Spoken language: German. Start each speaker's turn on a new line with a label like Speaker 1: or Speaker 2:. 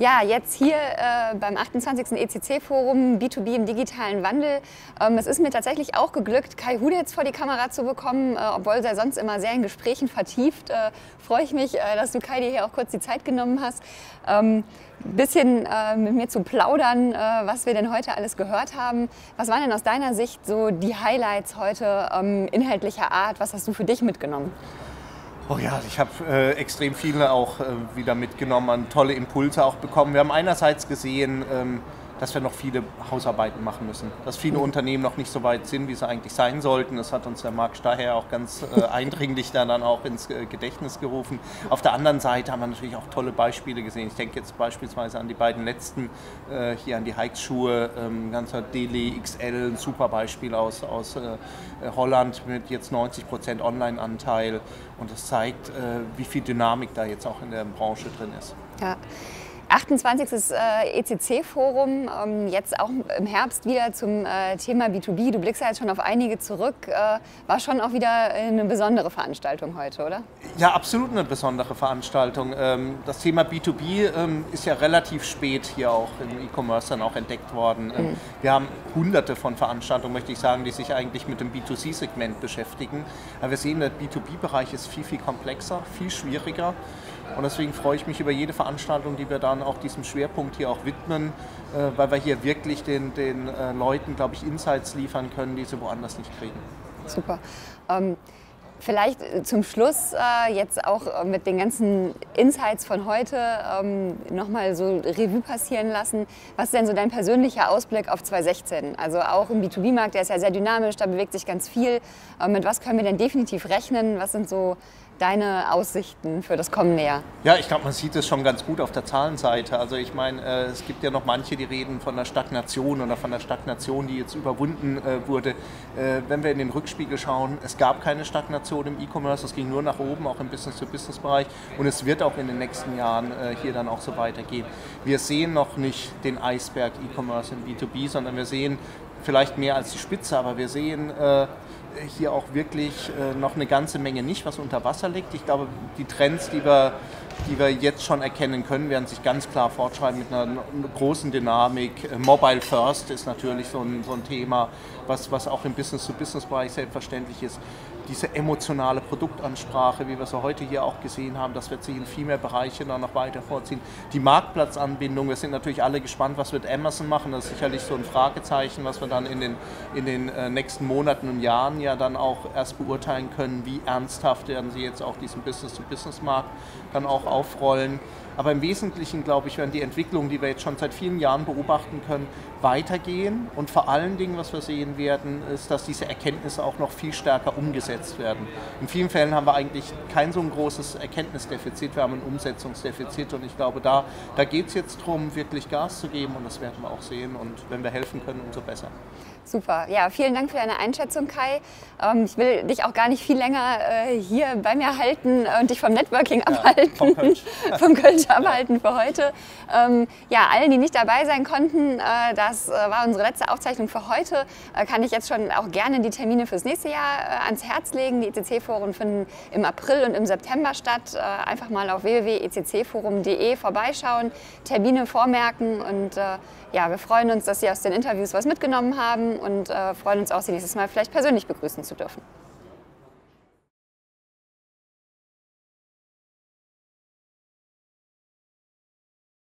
Speaker 1: Ja, jetzt hier äh, beim 28. ECC-Forum B2B im digitalen Wandel. Ähm, es ist mir tatsächlich auch geglückt, Kai Hudetz vor die Kamera zu bekommen, äh, obwohl er sonst immer sehr in Gesprächen vertieft. Äh, Freue ich mich, äh, dass du Kai dir hier auch kurz die Zeit genommen hast, ähm, bisschen äh, mit mir zu plaudern, äh, was wir denn heute alles gehört haben. Was waren denn aus deiner Sicht so die Highlights heute ähm, inhaltlicher Art? Was hast du für dich mitgenommen?
Speaker 2: Oh ja, ich habe äh, extrem viele auch äh, wieder mitgenommen, an tolle Impulse auch bekommen. Wir haben einerseits gesehen, ähm, dass wir noch viele Hausarbeiten machen müssen, dass viele mhm. Unternehmen noch nicht so weit sind, wie sie eigentlich sein sollten. Das hat uns der Marc Staher auch ganz äh, eindringlich dann, dann auch ins äh, Gedächtnis gerufen. Auf der anderen Seite haben wir natürlich auch tolle Beispiele gesehen. Ich denke jetzt beispielsweise an die beiden letzten, äh, hier an die Hikes-Schuhe, ähm, ganzer Dele XL, ein super Beispiel aus, aus äh, Holland mit jetzt 90 Prozent Online-Anteil. Und das zeigt, äh, wie viel Dynamik da jetzt auch in der Branche drin ist.
Speaker 1: Ja. 28. Äh, ECC-Forum, ähm, jetzt auch im Herbst wieder zum äh, Thema B2B. Du blickst ja jetzt schon auf einige zurück. Äh, war schon auch wieder eine besondere Veranstaltung heute, oder?
Speaker 2: Ja, absolut eine besondere Veranstaltung. Ähm, das Thema B2B ähm, ist ja relativ spät hier auch im E-Commerce dann auch entdeckt worden. Mhm. Wir haben hunderte von Veranstaltungen, möchte ich sagen, die sich eigentlich mit dem B2C-Segment beschäftigen. Aber wir sehen, der B2B-Bereich ist viel, viel komplexer, viel schwieriger. Und deswegen freue ich mich über jede Veranstaltung, die wir dann auch diesem Schwerpunkt hier auch widmen, äh, weil wir hier wirklich den, den äh, Leuten, glaube ich, Insights liefern können, die sie woanders nicht kriegen.
Speaker 1: Super. Ähm Vielleicht äh, zum Schluss äh, jetzt auch mit den ganzen Insights von heute ähm, nochmal so Revue passieren lassen. Was ist denn so dein persönlicher Ausblick auf 2016? Also auch im B2B-Markt, der ist ja sehr dynamisch, da bewegt sich ganz viel. Äh, mit was können wir denn definitiv rechnen? Was sind so deine Aussichten für das kommende Jahr?
Speaker 2: Ja, ich glaube, man sieht es schon ganz gut auf der Zahlenseite. Also ich meine, äh, es gibt ja noch manche, die reden von der Stagnation oder von der Stagnation, die jetzt überwunden äh, wurde. Äh, wenn wir in den Rückspiegel schauen, es gab keine Stagnation im E-Commerce, es ging nur nach oben, auch im Business-to-Business-Bereich und es wird auch in den nächsten Jahren äh, hier dann auch so weitergehen. Wir sehen noch nicht den Eisberg E-Commerce im B2B, sondern wir sehen vielleicht mehr als die Spitze, aber wir sehen äh, hier auch wirklich äh, noch eine ganze Menge nicht, was unter Wasser liegt. Ich glaube, die Trends, die wir, die wir jetzt schon erkennen können, werden sich ganz klar fortschreiben mit einer großen Dynamik. Mobile First ist natürlich so ein, so ein Thema, was, was auch im Business-to-Business-Bereich selbstverständlich ist diese emotionale Produktansprache, wie wir sie heute hier auch gesehen haben, das wird sich in viel mehr Bereiche dann noch weiter vorziehen. Die Marktplatzanbindung, wir sind natürlich alle gespannt, was wird Amazon machen, das ist sicherlich so ein Fragezeichen, was wir dann in den, in den äh, nächsten Monaten und Jahren ja dann auch erst beurteilen können, wie ernsthaft werden sie jetzt auch diesen Business-to-Business-Markt dann auch aufrollen. Aber im Wesentlichen, glaube ich, werden die Entwicklungen, die wir jetzt schon seit vielen Jahren beobachten können, weitergehen. Und vor allen Dingen, was wir sehen werden, ist, dass diese Erkenntnisse auch noch viel stärker umgesetzt werden. In vielen Fällen haben wir eigentlich kein so ein großes Erkenntnisdefizit, wir haben ein Umsetzungsdefizit. Und ich glaube, da, da geht es jetzt darum, wirklich Gas zu geben. Und das werden wir auch sehen. Und wenn wir helfen können, umso besser.
Speaker 1: Super. Ja, vielen Dank für deine Einschätzung, Kai. Ähm, ich will dich auch gar nicht viel länger äh, hier bei mir halten und dich vom Networking ja, abhalten, vom Kölsch, vom Kölsch abhalten für heute. Ähm, ja, allen, die nicht dabei sein konnten, äh, das äh, war unsere letzte Aufzeichnung für heute. Äh, kann ich jetzt schon auch gerne die Termine fürs nächste Jahr äh, ans Herz legen. Die ECC-Foren finden im April und im September statt. Äh, einfach mal auf www.eccforum.de vorbeischauen, Termine vormerken und ja, wir freuen uns, dass Sie aus den Interviews was mitgenommen haben und freuen uns auch, Sie nächstes Mal vielleicht persönlich begrüßen zu dürfen.